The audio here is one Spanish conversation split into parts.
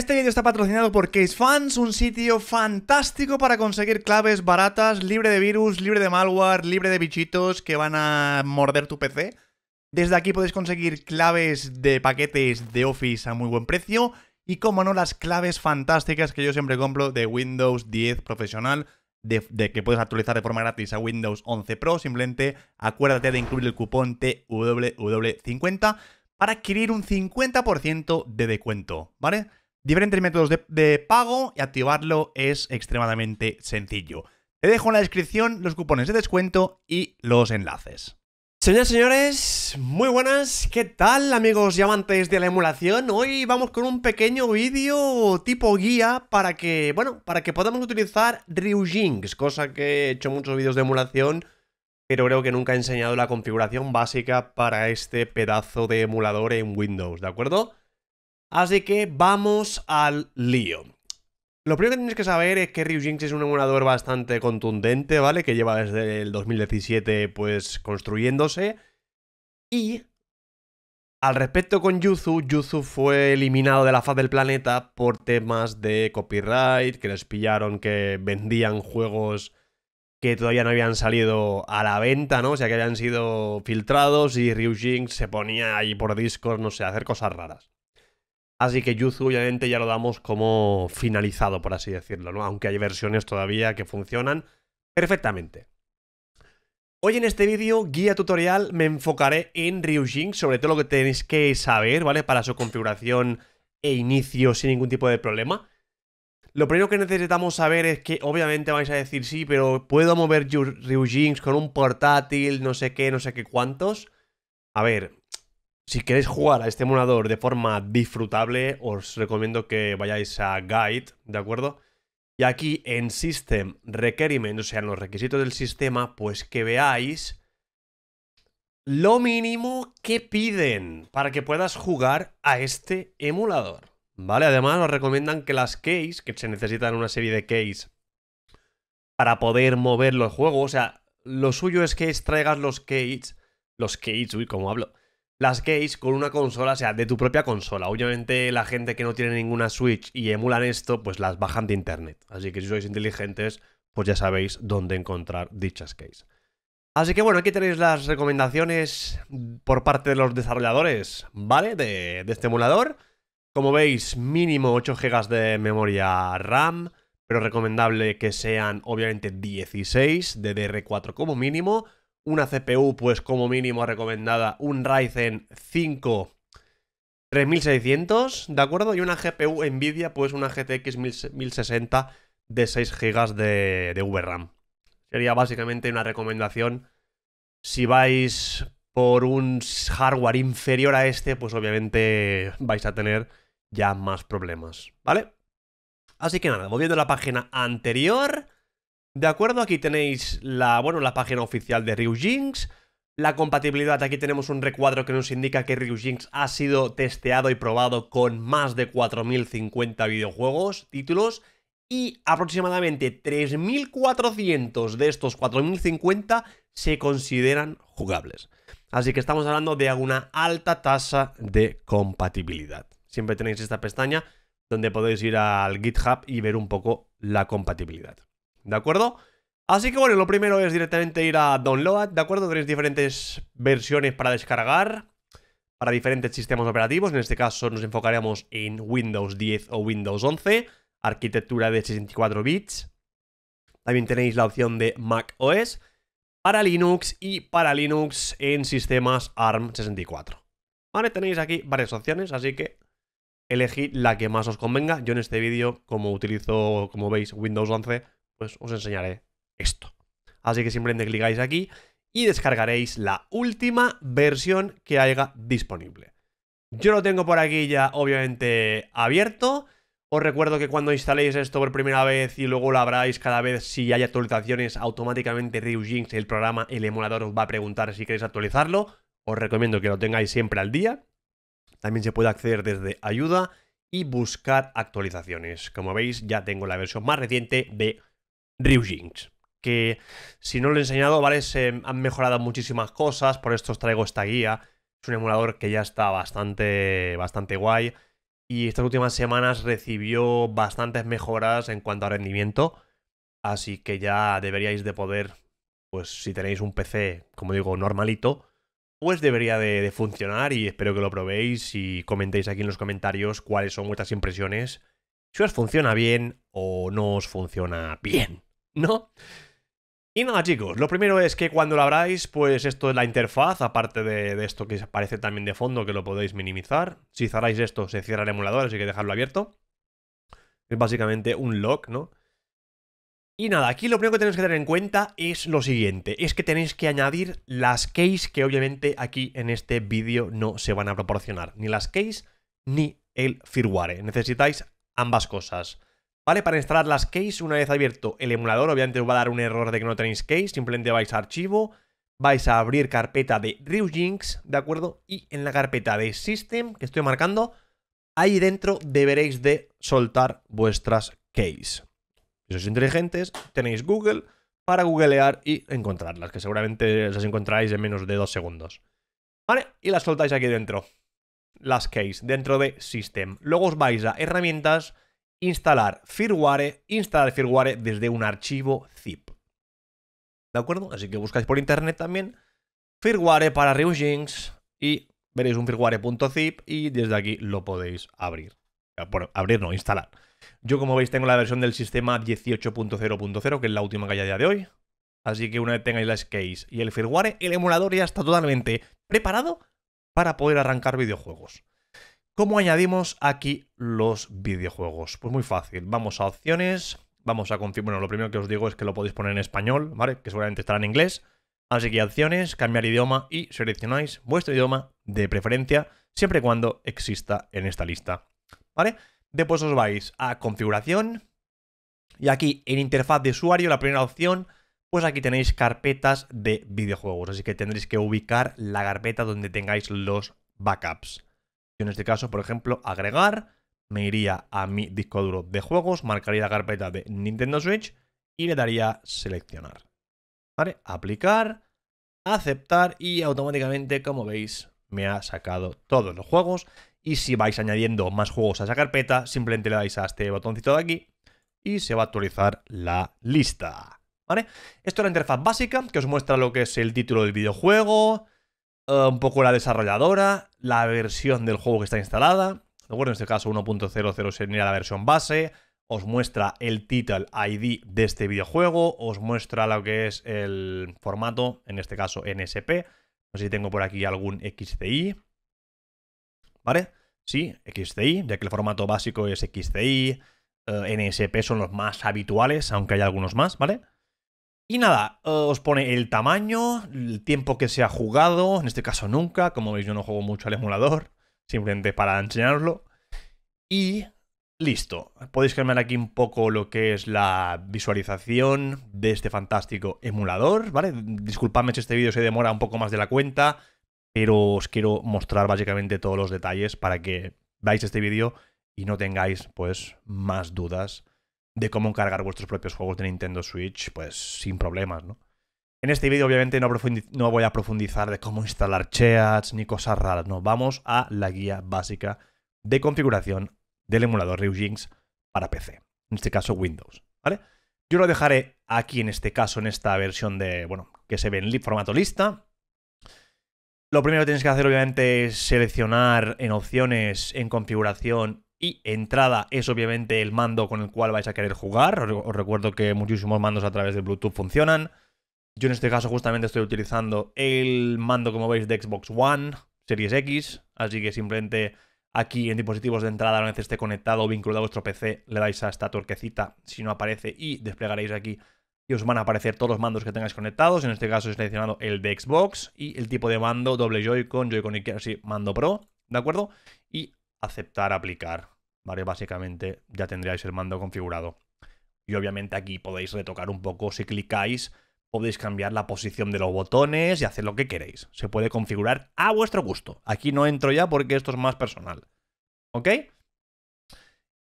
Este vídeo está patrocinado por CaseFans, un sitio fantástico para conseguir claves baratas, libre de virus, libre de malware, libre de bichitos que van a morder tu PC. Desde aquí podéis conseguir claves de paquetes de Office a muy buen precio y, como no, las claves fantásticas que yo siempre compro de Windows 10 profesional, de, de, que puedes actualizar de forma gratis a Windows 11 Pro. Simplemente acuérdate de incluir el cupón TWW50 para adquirir un 50% de descuento, ¿vale? Diferentes métodos de, pago y activarlo es extremadamente sencillo. Te dejo en la descripción los cupones de descuento y los enlaces. Señoras y señores, muy buenas, ¿qué tal amigos y amantes de la emulación? Hoy vamos con un pequeño vídeo tipo guía para que, bueno, para que podamos utilizar Ryujinx, cosa que he hecho muchos vídeos de emulación, pero creo que nunca he enseñado la configuración básica para este pedazo de emulador en Windows, ¿de acuerdo? Así que vamos al lío. Lo primero que tienes que saber es que Ryujinx es un emulador bastante contundente, ¿vale? Que lleva desde el 2017 pues construyéndose. Y al respecto con Yuzu, Yuzu fue eliminado de la faz del planeta por temas de copyright, que les pillaron que vendían juegos que todavía no habían salido a la venta, ¿no? O sea, que habían sido filtrados y Ryujinx se ponía ahí por Discord, no sé, a hacer cosas raras. Así que Yuzu obviamente ya lo damos como finalizado, por así decirlo, ¿no? Aunque hay versiones todavía que funcionan perfectamente. Hoy en este vídeo, guía tutorial, me enfocaré en Ryujin, sobre todo lo que tenéis que saber, ¿vale? Para su configuración e inicio sin ningún tipo de problema. Lo primero que necesitamos saber es que obviamente vais a decir, sí, pero ¿puedo mover Ryujin con un portátil, no sé qué, no sé qué cuántos? A ver, si queréis jugar a este emulador de forma disfrutable, os recomiendo que vayáis a Guide, ¿de acuerdo? Y aquí en System Requirements, o sea, en los requisitos del sistema, pues que veáis lo mínimo que piden para que puedas jugar a este emulador. ¿Vale? Además, os recomiendan que las keys, que se necesitan una serie de keys para poder mover los juegos, o sea, lo suyo es que extraigas los keys, los keys, uy, como hablo, las keys con una consola, o sea, de tu propia consola. Obviamente la gente que no tiene ninguna Switch y emulan esto, pues las bajan de internet. Así que si sois inteligentes, pues ya sabéis dónde encontrar dichas keys. Así que bueno, aquí tenéis las recomendaciones por parte de los desarrolladores, ¿vale? De, de este emulador. Como veis, mínimo 8 GB de memoria RAM, pero recomendable que sean obviamente 16 de DR4 como mínimo una CPU, pues como mínimo recomendada, un Ryzen 5 3600, ¿de acuerdo? Y una GPU Nvidia, pues una GTX 1060 de 6 GB de, de VRAM. Sería básicamente una recomendación. Si vais por un hardware inferior a este, pues obviamente vais a tener ya más problemas, ¿vale? Así que nada, volviendo a la página anterior... De acuerdo, aquí tenéis la, bueno, la página oficial de Ryujinx. La compatibilidad, aquí tenemos un recuadro que nos indica que Ryujinx ha sido testeado y probado con más de 4050 videojuegos, títulos, y aproximadamente 3400 de estos 4050 se consideran jugables. Así que estamos hablando de una alta tasa de compatibilidad. Siempre tenéis esta pestaña donde podéis ir al GitHub y ver un poco la compatibilidad. ¿De acuerdo? Así que bueno, lo primero es directamente ir a Download, ¿de acuerdo? Tenéis diferentes versiones para descargar para diferentes sistemas operativos. En este caso nos enfocaremos en Windows 10 o Windows 11, arquitectura de 64 bits. También tenéis la opción de Mac OS para Linux y para Linux en sistemas ARM64. Vale, tenéis aquí varias opciones, así que elegid la que más os convenga. Yo en este vídeo, como utilizo, como veis, Windows 11, pues os enseñaré esto. Así que simplemente clicáis aquí y descargaréis la última versión que haya disponible. Yo lo tengo por aquí ya obviamente abierto. Os recuerdo que cuando instaléis esto por primera vez y luego lo abráis cada vez si hay actualizaciones, automáticamente Ryujinx, el programa, el emulador os va a preguntar si queréis actualizarlo. Os recomiendo que lo tengáis siempre al día. También se puede acceder desde ayuda y buscar actualizaciones. Como veis, ya tengo la versión más reciente de Ryujinx. Que si no lo he enseñado, ¿vale? Se han mejorado muchísimas cosas, por esto os traigo esta guía. Es un emulador que ya está bastante, bastante guay. y estas últimas semanas recibió bastantes mejoras en cuanto a rendimiento, así que ya deberíais de poder, pues si tenéis un PC, como digo, normalito, pues debería de, de funcionar y espero que lo probéis y comentéis aquí en los comentarios cuáles son vuestras impresiones, si os funciona bien o no os funciona bien, ¿no? Y nada chicos, lo primero es que cuando lo abráis, pues esto es la interfaz, aparte de, esto que aparece también de fondo, que lo podéis minimizar. Si cerráis esto, se cierra el emulador, así que dejarlo abierto. Es básicamente un lock, ¿no? Y nada, aquí lo primero que tenéis que tener en cuenta es lo siguiente, es que tenéis que añadir las keys que obviamente aquí en este vídeo no se van a proporcionar, ni las keys ni el firmware. Necesitáis ambas cosas. ¿Vale? Para instalar las keys, una vez abierto el emulador, obviamente os va a dar un error de que no tenéis keys, simplemente vais a archivo, vais a abrir carpeta de Ryujinx, ¿de acuerdo? Y en la carpeta de System, que estoy marcando, ahí dentro deberéis de soltar vuestras keys. Si sois inteligentes, tenéis Google para googlear y encontrarlas, que seguramente las encontráis en menos de dos segundos. ¿Vale? Y las soltáis aquí dentro. Las keys, dentro de System. Luego os vais a herramientas instalar firmware, instalar firmware desde un archivo zip. ¿De acuerdo? Así que buscáis por internet también firmware para Ryujinx y veréis un firmware.zip y desde aquí lo podéis abrir. Bueno, abrir no, instalar. Yo como veis tengo la versión del sistema 18.0.0 que es la última que hay a día de hoy. Así que una vez tengáis las keys y el firmware, el emulador ya está totalmente preparado para poder arrancar videojuegos. ¿Cómo añadimos aquí los videojuegos? Pues muy fácil. Vamos a opciones, vamos a configurar. Bueno, lo primero que os digo es que lo podéis poner en español, ¿vale? Que seguramente estará en inglés. Así que opciones, cambiar idioma y seleccionáis vuestro idioma de preferencia, siempre y cuando exista en esta lista, ¿vale? Después os vais a configuración y aquí en interfaz de usuario, la primera opción, pues aquí tenéis carpetas de videojuegos, así que tendréis que ubicar la carpeta donde tengáis los backups en este caso, por ejemplo, agregar, me iría a mi disco duro de juegos, marcaría la carpeta de Nintendo Switch y le daría seleccionar. ¿Vale? Aplicar, aceptar y automáticamente, como veis, me ha sacado todos los juegos. Y si vais añadiendo más juegos a esa carpeta, simplemente le dais a este botoncito de aquí y se va a actualizar la lista. ¿Vale? Esto es la interfaz básica que os muestra lo que es el título del videojuego, eh, un poco la desarrolladora, la versión del juego que está instalada. En este caso 1.00 sería la versión base. Os muestra el title ID de este videojuego. Os muestra lo que es el formato, en este caso NSP. No sé si tengo por aquí algún XCI. ¿Vale? Sí, XCI, ya que el formato básico es XCI. Eh, NSP son los más habituales, aunque hay algunos más, ¿vale? Y nada, os pone el tamaño, el tiempo que se ha jugado, en este caso nunca, como veis yo no juego mucho al emulador, simplemente para enseñaroslo. Y listo, podéis cambiar aquí un poco lo que es la visualización de este fantástico emulador, ¿vale? Disculpadme si este vídeo se demora un poco más de la cuenta, pero os quiero mostrar básicamente todos los detalles para que veáis este vídeo y no tengáis pues más dudas de cómo cargar vuestros propios juegos de Nintendo Switch, pues sin problemas, ¿no? En este vídeo obviamente no, voy a profundizar de cómo instalar cheats ni cosas raras, no, vamos a la guía básica de configuración del emulador Ryujinx para PC, en este caso Windows, ¿vale? Yo lo dejaré aquí en este caso, en esta versión de, bueno, que se ve en formato lista. Lo primero que tenéis que hacer obviamente es seleccionar en opciones, en configuración, y entrada es obviamente el mando con el cual vais a querer jugar. Os recuerdo que muchísimos mandos a través de Bluetooth funcionan. Yo en este caso justamente estoy utilizando el mando, como veis, de Xbox One, Series X. Así que simplemente aquí en dispositivos de entrada, una vez esté conectado o vinculado a vuestro PC, le dais a esta torquecita si no aparece y desplegaréis aquí y os van a aparecer todos los mandos que tengáis conectados. En este caso he seleccionado el de Xbox y el tipo de mando doble Joy-Con, Joy-Con y así, mando Pro, ¿de acuerdo? Y aceptar aplicar. ¿Vale? Básicamente ya tendríais el mando configurado. Y obviamente aquí podéis retocar un poco. Si clicáis, podéis cambiar la posición de los botones y hacer lo que queréis. Se puede configurar a vuestro gusto. Aquí no entro ya porque esto es más personal. ¿Ok?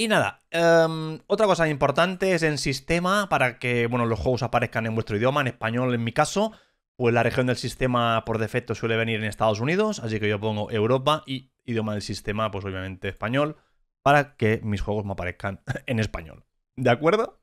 Y nada, em, otra cosa importante es en sistema para que bueno, los juegos aparezcan en vuestro idioma, en español en mi caso. Pues la región del sistema por defecto suele venir en Estados Unidos, así que yo pongo Europa y idioma del sistema, pues obviamente español, para que mis juegos me aparezcan en español. ¿De acuerdo?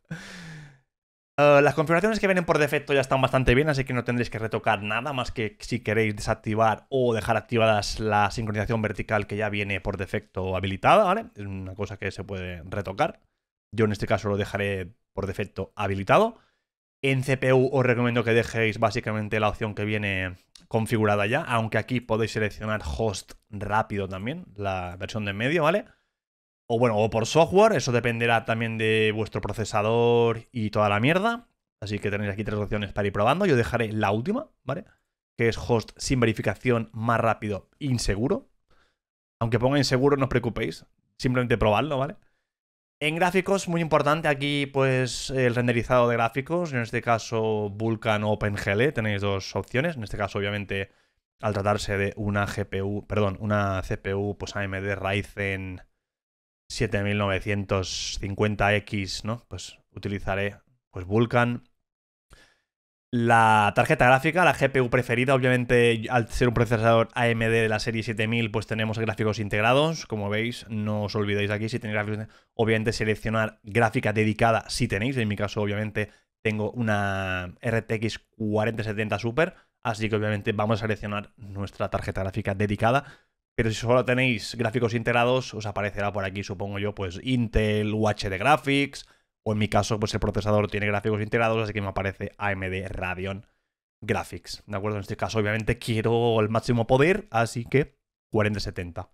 Eh, las configuraciones que vienen por defecto ya están bastante bien, así que no tendréis que retocar nada más que si queréis desactivar o dejar activadas la sincronización vertical que ya viene por defecto habilitada, ¿vale? Es una cosa que se puede retocar. Yo en este caso lo dejaré por defecto habilitado. En CPU os recomiendo que dejéis básicamente la opción que viene configurada ya, aunque aquí podéis seleccionar host rápido también, la versión de medio, ¿vale? O bueno, o por software, eso dependerá también de vuestro procesador y toda la mierda. Así que tenéis aquí tres opciones para ir probando. Yo dejaré la última, ¿vale? Que es host sin verificación, más rápido, inseguro. Aunque ponga inseguro, no os preocupéis. Simplemente probadlo, ¿vale? En gráficos, muy importante aquí, pues el renderizado de gráficos. En este caso, Vulkan o OpenGL. Tenéis dos opciones. En este caso, obviamente, al tratarse de una GPU, perdón, una CPU, pues AMD Ryzen 7950X, ¿no? Pues utilizaré pues Vulkan. La tarjeta gráfica, la GPU preferida, obviamente al ser un procesador AMD de la serie 7000, pues tenemos gráficos integrados, como veis, no os olvidéis aquí si tenéis gráficos, obviamente seleccionar gráfica dedicada si tenéis, en mi caso obviamente tengo una RTX 4070 Super, así que obviamente vamos a seleccionar nuestra tarjeta gráfica dedicada, pero si solo tenéis gráficos integrados, os aparecerá por aquí, supongo yo, pues Intel UHD Graphics, o en mi caso, pues el procesador tiene gráficos integrados, así que me aparece AMD Radeon Graphics. ¿De acuerdo? En este caso, obviamente, quiero el máximo poder, así que 4070.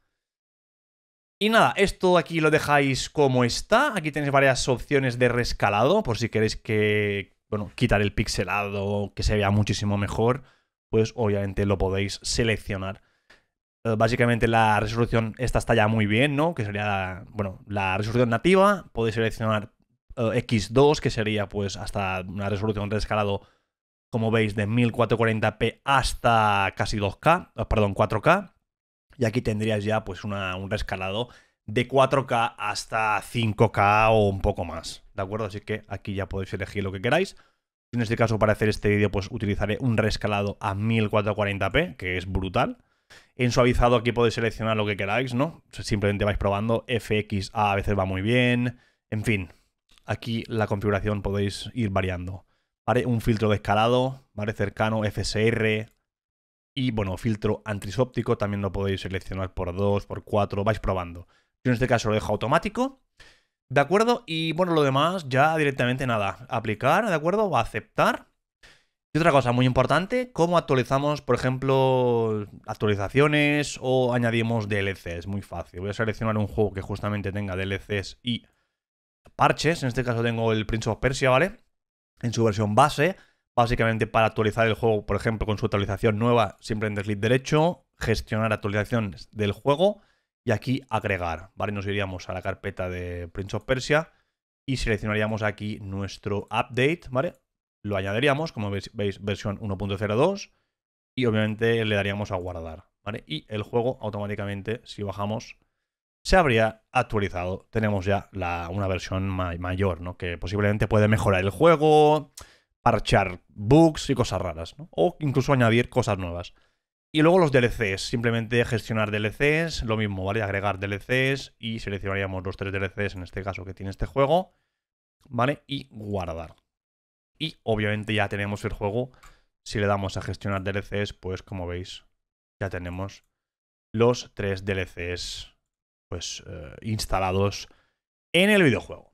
Y nada, esto aquí lo dejáis como está. Aquí tenéis varias opciones de rescalado, por si queréis que, bueno, quitar el pixelado, que se vea muchísimo mejor, pues obviamente lo podéis seleccionar. Eh, básicamente la resolución, esta está ya muy bien, ¿no? Que sería, bueno, la resolución nativa. Podéis seleccionar eh, X2, que sería pues hasta una resolución de escalado, como veis, de 1440p hasta casi 2K, eh, perdón, 4K. Y aquí tendrías ya pues un rescalado de 4K hasta 5K o un poco más, ¿de acuerdo? Así que aquí ya podéis elegir lo que queráis. En este caso, para hacer este vídeo, pues utilizaré un rescalado a 1440p, que es brutal. En suavizado aquí podéis seleccionar lo que queráis, ¿no? Simplemente vais probando. FX a veces va muy bien. En fin, aquí la configuración podéis ir variando. ¿Vale? Un filtro de escalado, ¿vale? Cercano, FSR. Y bueno, filtro antrisóptico también lo podéis seleccionar por 2, por 4, vais probando. Yo en este caso lo dejo automático. ¿De acuerdo? Y bueno, lo demás ya directamente nada. Aplicar, ¿de acuerdo? O aceptar. Y otra cosa muy importante, cómo actualizamos, por ejemplo, actualizaciones o añadimos DLCs. Muy fácil. Voy a seleccionar un juego que justamente tenga DLCs y parches. En este caso tengo el Prince of Persia, ¿vale? En su versión base. Básicamente para actualizar el juego, por ejemplo, con su actualización nueva, simplemente clic derecho, gestionar actualizaciones del juego y aquí agregar, ¿vale? Nos iríamos a la carpeta de Prince of Persia y seleccionaríamos aquí nuestro update, ¿vale? Lo añadiríamos, como veis, veis versión 1.02 y obviamente le daríamos a guardar, ¿vale? Y el juego automáticamente, si bajamos, se habría actualizado. Tenemos ya una versión mayor, ¿no? Que posiblemente puede mejorar el juego, parchar bugs y cosas raras, ¿no? O incluso añadir cosas nuevas. Y luego los DLCs, simplemente gestionar DLCs, lo mismo, ¿vale? Agregar DLCs y seleccionaríamos los tres DLCs en este caso que tiene este juego, ¿vale? Y guardar. Y obviamente ya tenemos el juego. Si le damos a gestionar DLCs, pues como veis, ya tenemos los tres DLCs pues eh, instalados en el videojuego.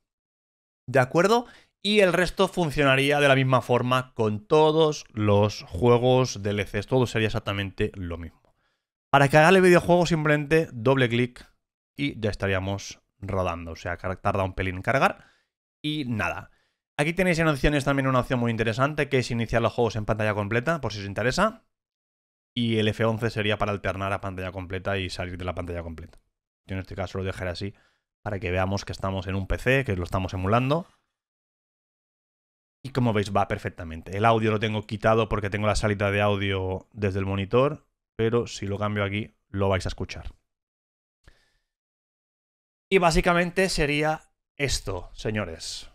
¿De acuerdo? Y el resto funcionaría de la misma forma con todos los juegos DLCs. Todo sería exactamente lo mismo. Para cargar el videojuego simplemente doble clic y ya estaríamos rodando. O sea, tarda un pelín en cargar y nada. Aquí tenéis en opciones también una opción muy interesante que es iniciar los juegos en pantalla completa, por si os interesa. Y el F11 sería para alternar a pantalla completa y salir de la pantalla completa. En este caso lo dejaré así para que veamos que estamos en un PC, que lo estamos emulando. Y como veis va perfectamente. El audio lo tengo quitado porque tengo la salida de audio desde el monitor, pero si lo cambio aquí lo vais a escuchar. Y básicamente sería esto, señores.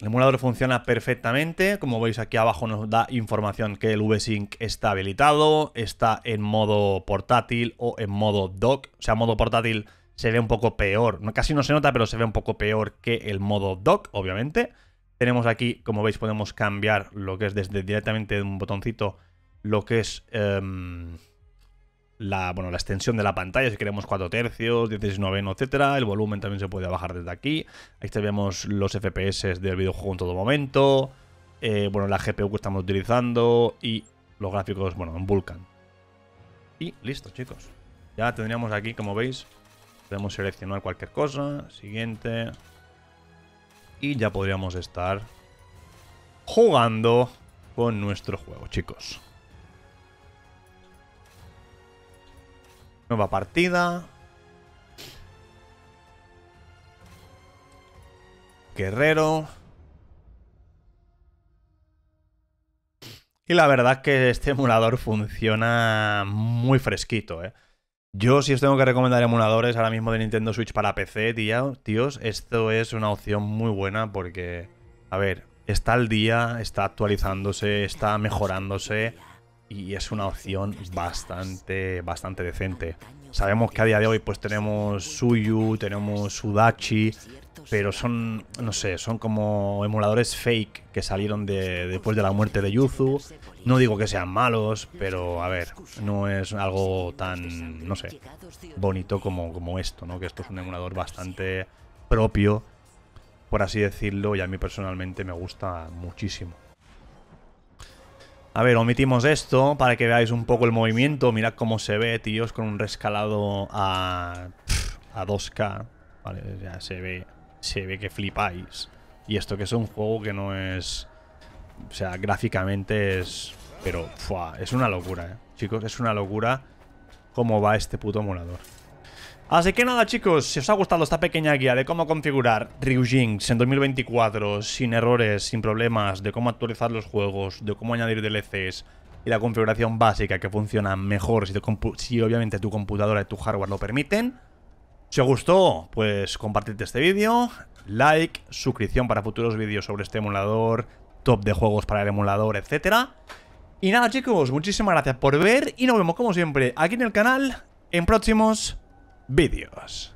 El emulador funciona perfectamente, como veis aquí abajo nos da información que el VSync está habilitado, está en modo portátil o en modo dock, o sea, modo portátil se ve un poco peor. Casi no se nota, pero se ve un poco peor que el modo dock, obviamente. Tenemos aquí, como veis, podemos cambiar lo que es desde directamente un botoncito, lo que es em, la, bueno, la extensión de la pantalla, si queremos 4 tercios, 16 noveno, etcétera. El volumen también se puede bajar desde aquí. Ahí vemos los FPS del videojuego en todo momento. Eh, bueno, la GPU que estamos utilizando y los gráficos, bueno, en Vulkan. Y listo, chicos. Ya tendríamos aquí, como veis, podemos seleccionar cualquier cosa. Siguiente. Y ya podríamos estar jugando con nuestro juego, chicos. Nueva partida. Guerrero. Y la verdad es que este emulador funciona muy fresquito, ¿eh? Yo, si os tengo que recomendar emuladores ahora mismo de Nintendo Switch para PC, tíos, esto es una opción muy buena porque, a ver, está al día, está actualizándose, está mejorándose y es una opción bastante, bastante decente. Sabemos que a día de hoy pues tenemos Suyu, tenemos Sudachi, pero son, no sé, son como emuladores fake que salieron de, después de la muerte de Yuzu. No digo que sean malos, pero a ver, no es algo tan, no sé, bonito como, como esto, ¿no? Que esto es un emulador bastante propio, por así decirlo, y a mí personalmente me gusta muchísimo. A ver, omitimos esto para que veáis un poco el movimiento. Mirad cómo se ve, tíos, con un rescalado a, a 2K. Vale, ya se ve, se ve que flipáis. Y esto que es un juego que no es... O sea, gráficamente es... Pero, es una locura, eh. Chicos, es una locura cómo va este puto emulador. Así que nada chicos, si os ha gustado esta pequeña guía de cómo configurar Ryujinx en 2024 sin errores, sin problemas, de cómo actualizar los juegos, de cómo añadir DLCs y la configuración básica que funciona mejor si, obviamente tu computadora y tu hardware lo permiten. Si os gustó, pues compartid este vídeo, like, suscripción para futuros vídeos sobre este emulador, top de juegos para el emulador, etc. Y nada chicos, muchísimas gracias por ver y nos vemos como siempre aquí en el canal en próximos vídeos.